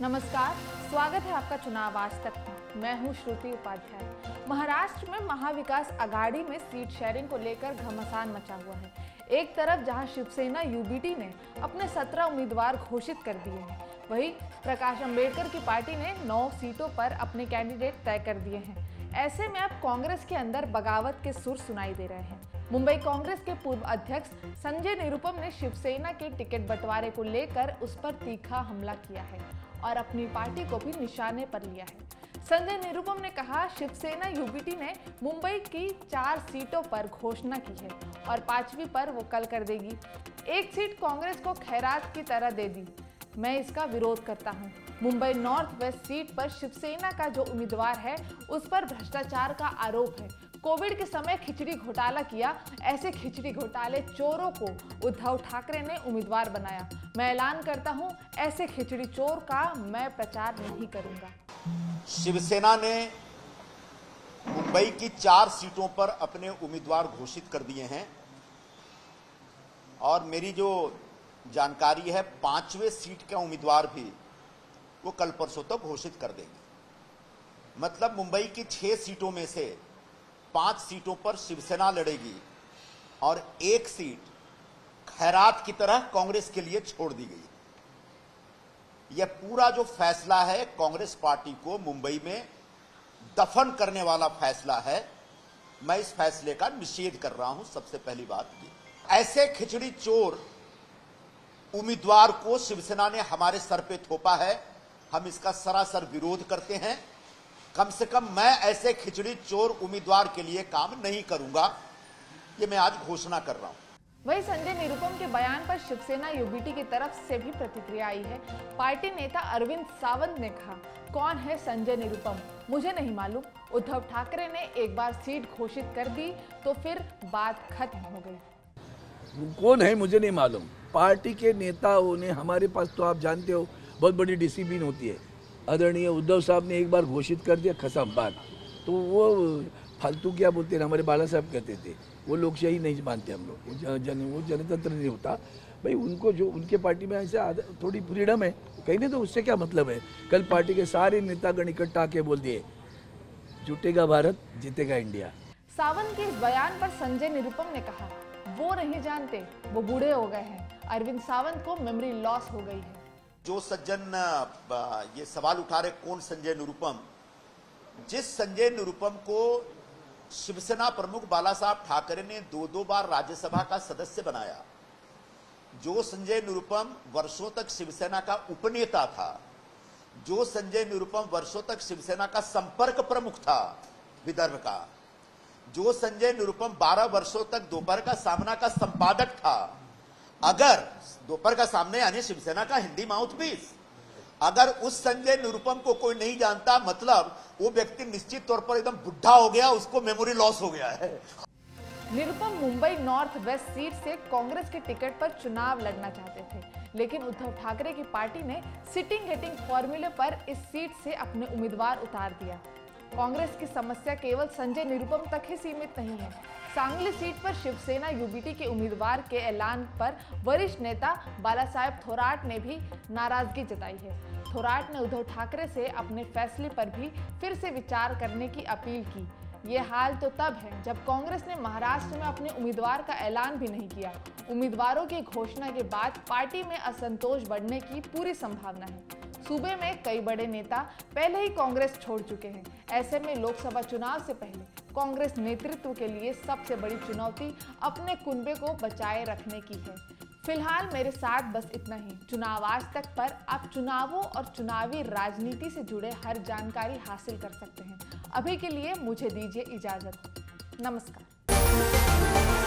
नमस्कार, स्वागत है आपका चुनाव आज तक मैं हूँ श्रुति उपाध्याय। महाराष्ट्र में महाविकास अघाड़ी में सीट शेयरिंग को लेकर घमासान मचा हुआ है। एक तरफ़ जहाँ शिवसेना यूबीटी ने अपने 17 उम्मीदवार घोषित कर दिए हैं, वहीं प्रकाश अंबेडकर की पार्टी ने 9 सीटों पर अपने कैंडिडेट तय कर दिए हैं। ऐसे में अब कांग्रेस के अंदर बगावत के सुर सुनाई दे रहे हैं। मुंबई कांग्रेस के पूर्व अध्यक्ष संजय निरुपम ने शिवसेना के टिकट बंटवारे को लेकर उस पर तीखा हमला किया है। और अपनी पार्टी को भी निशाने पर लिया है। संजय निरुपम ने कहा, शिवसेना यूबीटी ने मुंबई की चार सीटों पर घोषणा की है और पांचवी पर वो कल कर देगी। एक सीट कांग्रेस को खैरात की तरह दे दी। मैं इसका विरोध करता हूँ। मुंबई नॉर्थ वेस्ट सीट पर शिवसेना का जो उम्मीदवार है, उस पर भ्रष्टाचार का आरोप है। कोविड के समय खिचड़ी घोटाला किया, ऐसे खिचड़ी घोटाले चोरों को उद्धव ठाकरे ने उम्मीदवार बनाया। मैं ऐलान करता हूँ, ऐसे खिचड़ी चोर का मैं प्रचार नहीं करूँगा। शिवसेना ने मुंबई की चार सीटों पर अपने उम्मीदवार घोषित कर दिए हैं। और मेरी जो जानकारी है, पाँचवें सीट के उम्मीदवार भी वो कल परसों तक तो घोषित कर देंगे। मतलब मुंबई की छह सीटों में से पाँच सीटों पर शिवसेना लड़ेगी और एक सीट खैरात की तरह कांग्रेस के लिए छोड़ दी गई। यह पूरा जो फैसला है, कांग्रेस पार्टी को मुंबई में दफन करने वाला फैसला है। मैं इस फैसले का निषेध कर रहा हूँ, सबसे पहली बात ये। ऐसे खिचड़ी चोर उम्मीदवार को शिवसेना ने हमारे सर पे थोपा है, हम इसका सरासर विरोध करते हैं। कम से कम मैं ऐसे खिचड़ी चोर उम्मीदवार के लिए काम नहीं करूँगा। ये मैं आज घोषणा कर रहा हूँ। वही संजय निरुपम के बयान पर शिवसेना यूबीटी की तरफ़ से भी प्रतिक्रिया आई है। पार्टी नेता अरविंद सावंत ने कहा कौन है संजय निरुपम? मुझे नहीं मालूम। उद्धव ठाकरे ने एक बार सीट घोषित कर दी तो फिर बात खत्म हो गई। कौन है मुझे नहीं मालूम। पार्टी के नेताओं ने हमारे पास तो आप जानते हो बहुत बड़ी डिसिप्लिन होती है। आदरणीय उद्धव साहब ने एक बार घोषित कर दिया खसम बात तो वो फालतू क्या बोलते हैं? हमारे बाला साहब कहते थे। वो लोकशाही नहीं मानते हम लोग। जन वो जनतंत्र नहीं होता। भाई, उनको जो, उनके पार्टी में ऐसे थोड़ी फ्रीडम है। कहीं नहीं तो उससे क्या मतलब है? कल पार्टी के सारे नेतागण इकट्ठा के बोल दिए, जुटेगा भारत, जीतेगा इंडिया। सावन के इस बयान पर संजय निरुपम ने कहा, वो नहीं जानते, वो बूढ़े हो गए हैं। अरविंद सावंत को मेमोरी लॉस हो गई है। जो सज्जन ये सवाल उठा रहे, कौन संजय निरुपम? जिस संजय निरुपम को शिवसेना प्रमुख बाला साहब ठाकरे ने दो दो बार राज्यसभा का सदस्य बनाया, जो संजय निरुपम वर्षों तक शिवसेना का उपनेता था, जो संजय निरुपम वर्षों तक शिवसेना का संपर्क प्रमुख था विदर्भ का, जो संजय निरुपम 12 वर्षों तक दोपहर का सामना का संपादक था अगर दोपहर का सामने यानी शिवसेना का हिंदी माउथ पीस अगर उस संजय निरुपम को कोई नहीं जानता मतलब वो व्यक्ति निश्चित तौर पर एकदम बुढ़ा हो गया, उसको मेमोरी लॉस हो गया है। Nirupam Mumbai north west seat से कांग्रेस के टिकट पर चुनाव लड़ना चाहते थे, लेकिन उद्धव ठाकरे की पार्टी ने सिटिंग हिटिंग फॉर्मूले पर इस सीट से अपने उम्मीदवार उतार दिया। कांग्रेस की समस्या केवल संजय निरुपम तक ही सीमित नहीं है सांगली सीट पर शिवसेना यूबीटी के उम्मीदवार के ऐलान पर वरिष्ठ नेता बाला साहेब थोराट ने भी नाराज़गी जताई है। थोराट ने उद्धव ठाकरे से अपने फैसले पर भी फिर से विचार करने की अपील की। ये हाल तो तब है जब कांग्रेस ने महाराष्ट्र में अपने उम्मीदवार का ऐलान भी नहीं किया। उम्मीदवारों की घोषणा के बाद पार्टी में असंतोष बढ़ने की पूरी संभावना है। सूबे में कई बड़े नेता पहले ही कांग्रेस छोड़ चुके हैं। ऐसे में लोकसभा चुनाव से पहले कांग्रेस नेतृत्व के लिए सबसे बड़ी चुनौती अपने कुनबे को बचाए रखने की है। फ़िलहाल मेरे साथ बस इतना ही। चुनाव आज तक पर आप चुनावों और चुनावी राजनीति से जुड़े हर जानकारी हासिल कर सकते हैं। अभी के लिए मुझे दीजिए इजाज़त। नमस्कार।